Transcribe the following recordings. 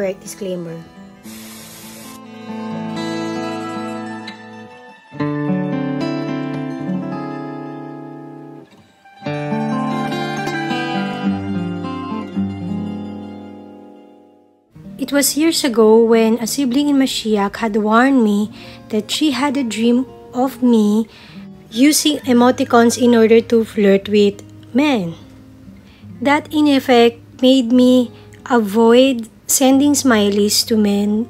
copyright disclaimer. It was years ago when a sibling in Mashiach had warned me that she had a dream of me using emoticons in order to flirt with men. That in effect made me avoid sending smileys to men,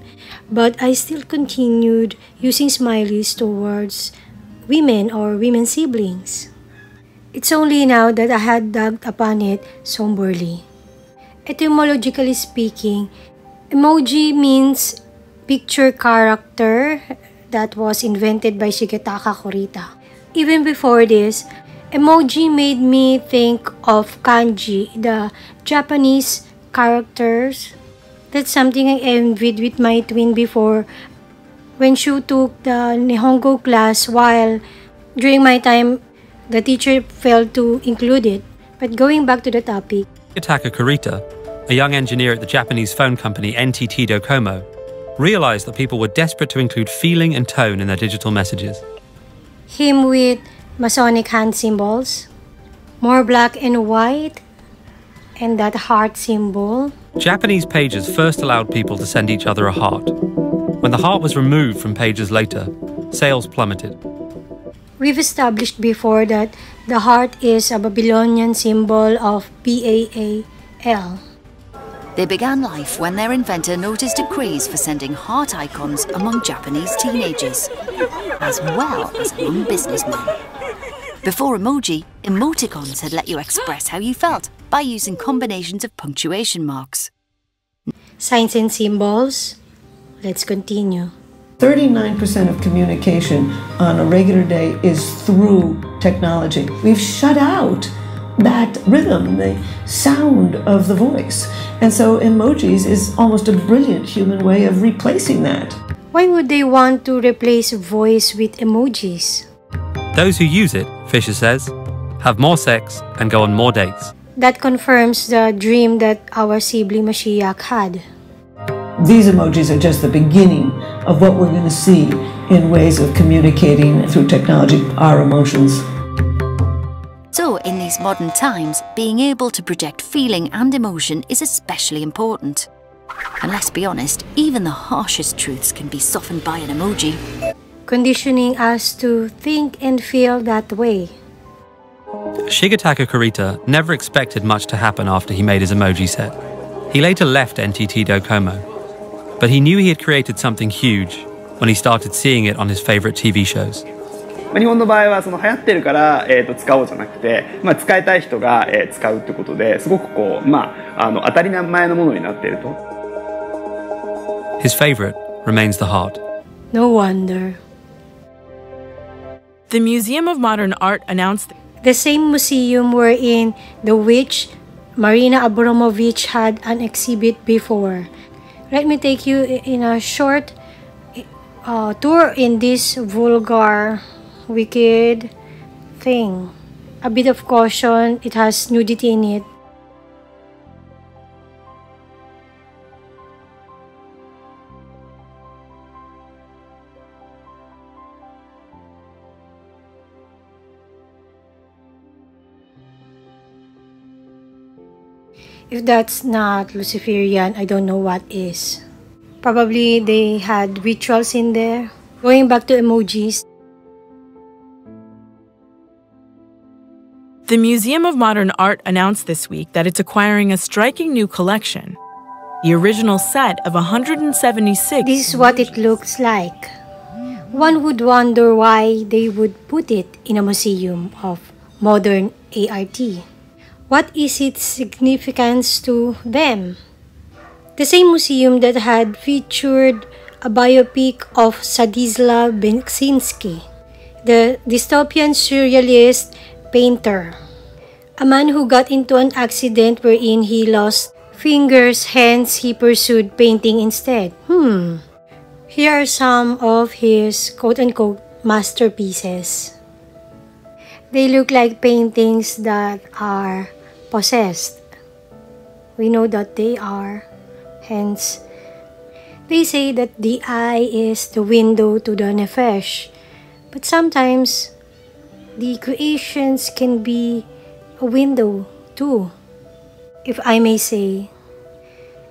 but I still continued using smileys towards women or women siblings. It's only now that I had dug upon it somberly. Etymologically speaking, emoji means picture character that was invented by Shigetaka Kurita. Even before this, emoji made me think of kanji, the Japanese characters. That's something I envied with my twin before when she took the Nihongo class while during my time the teacher failed to include it. But going back to the topic, Shigetaka Kurita, a young engineer at the Japanese phone company NTT Docomo, realized that people were desperate to include feeling and tone in their digital messages. him with Masonic hand symbols, more black and white, and that heart symbol. Japanese pages first allowed people to send each other a heart. When the heart was removed from pages later, sales plummeted. We've established before that the heart is a Babylonian symbol of B A A L. They began life when their inventor noticed a craze for sending heart icons among Japanese teenagers, as well as among businessmen. Before emoji, emoticons had let you express how you felt by using combinations of punctuation marks. Signs and symbols. Let's continue. 39% of communication on a regular day is through technology. We've shut out that rhythm, the sound of the voice. And so emojis is almost a brilliant human way of replacing that. Why would they want to replace voice with emojis? Those who use it, Fisher says, have more sex and go on more dates. That confirms the dream that our sibling Mashiach had. These emojis are just the beginning of what we're going to see in ways of communicating through technology our emotions. So, in these modern times, being able to project feeling and emotion is especially important. And let's be honest, even the harshest truths can be softened by an emoji conditioning us to think and feel that way. Shigetaka Kurita never expected much to happen after he made his emoji set. He later left NTT Docomo, but he knew he had created something huge when he started seeing it on his favorite TV shows. まあ日本の場合はその流行ってるから、えー、と使おうじゃなくて、まあ、使いたい人が、えー使うってことですごくこう、まあ、あの当たり前のものになっていると。 His favorite remains the heart. No wonder. The Museum of Modern Art announced The same museum wherein the witch Marina Abramovich had an exhibit before. Let me take you in a short uh, tour in this vulgar, wicked thing. A bit of caution, it has nudity in it. If that's not Luciferian, I don't know what is. Probably they had rituals in there. Going back to emojis, The Museum of Modern Art announced this week that it's acquiring a striking new collection. The original set of 176 this is what it looks like. One would wonder why they would put it in a museum of modern ART. What is its significance to them? The same museum that had featured a biopic of Sadisla Beksinski, the dystopian surrealist painter. A man who got into an accident wherein he lost fingers, hence he pursued painting instead. Hmm. Here are some of his quote unquote masterpieces. They look like paintings that are possessed. We know that they are, hence They say that the eye is the window to the nefesh, but sometimes the creations can be a window too, if I may say.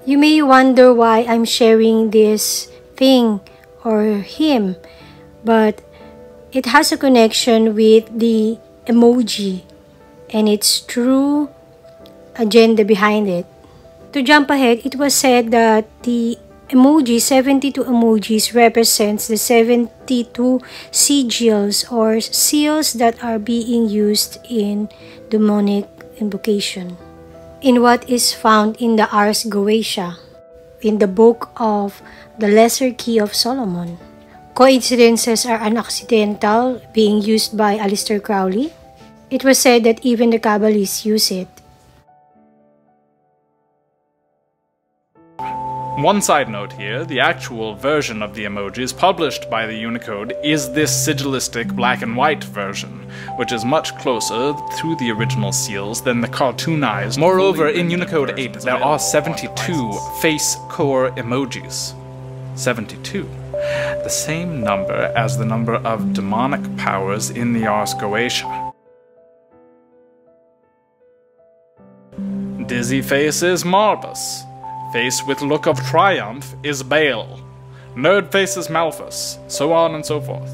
You may wonder why I'm sharing this thing or him, but it has a connection with the emoji and its true agenda behind it. To jump ahead, it was said that the emoji 72 emojis represents the 72 sigils or seals that are being used in demonic invocation. In what is found in the Ars Goetia, in the book of the Lesser Key of Solomon. Coincidences are unaccidental, being used by Aleister Crowley. It was said that even the Kabbalists use it. One side note here, the actual version of the emojis published by the Unicode is this sigilistic black and white version, which is much closer to the original seals than the cartoonized. Moreover, in Unicode 8, there are 72 face core emojis. 72. The same number as the number of demonic powers in the Ars Goetia. Dizzy face is Marbas. Face with look of triumph is Baal. Nerd faces is Malphas, so on and so forth.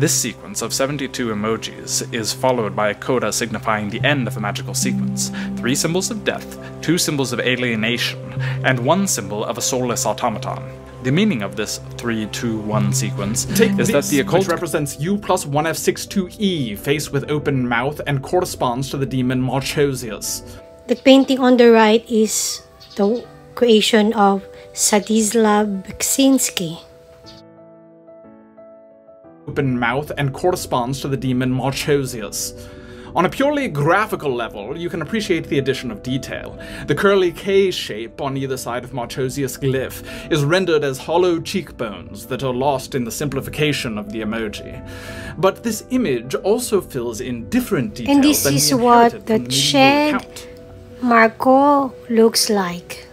This sequence of 72 emojis is followed by a coda signifying the end of a magical sequence, three symbols of death, two symbols of alienation, and one symbol of a soulless automaton. The meaning of this 3-2-1 sequence Take is this, that the occult which represents U plus 1F62E, face with open mouth, and corresponds to the demon Marchosias. The painting on the right is the creation of Sadislav Beksinski. Open mouth and corresponds to the demon Marchosias. On a purely graphical level, you can appreciate the addition of detail. The curly K shape on either side of Marchosias' glyph is rendered as hollow cheekbones that are lost in the simplification of the emoji. But this image also fills in different details And this than is what the shed account. Marco looks like.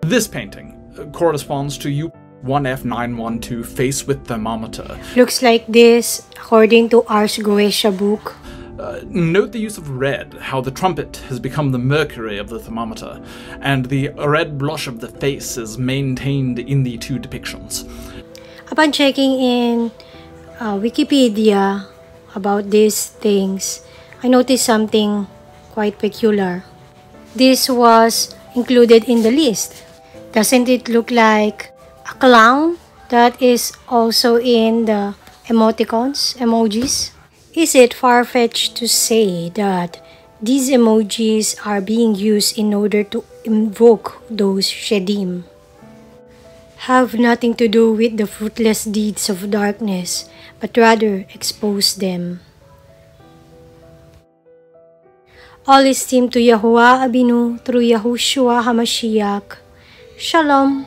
This painting uh, corresponds to U 1F912 face with thermometer. Looks like this according to Ars Goetia book. Uh, note the use of red, how the trumpet has become the mercury of the thermometer, and the red blush of the face is maintained in the two depictions. Upon checking in uh, Wikipedia about these things, I noticed something quite peculiar. This was included in the list. Doesn't it look like a clown that is also in the emoticons, emojis? Is it far-fetched to say that these emojis are being used in order to invoke those shedim? Have nothing to do with the fruitless deeds of darkness, but rather expose them. All esteem to Yahuwah Abinu through Yahushua HaMashiach. Shalom.